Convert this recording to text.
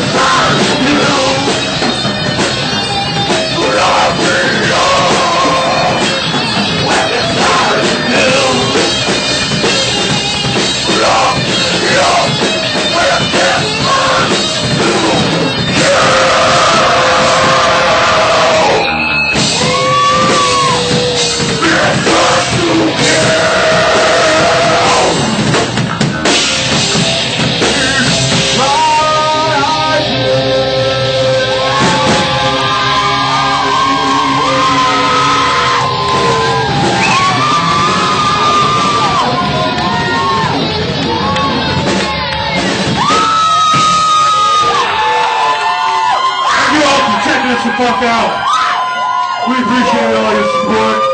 Bye. Fuck out. We appreciate all your support.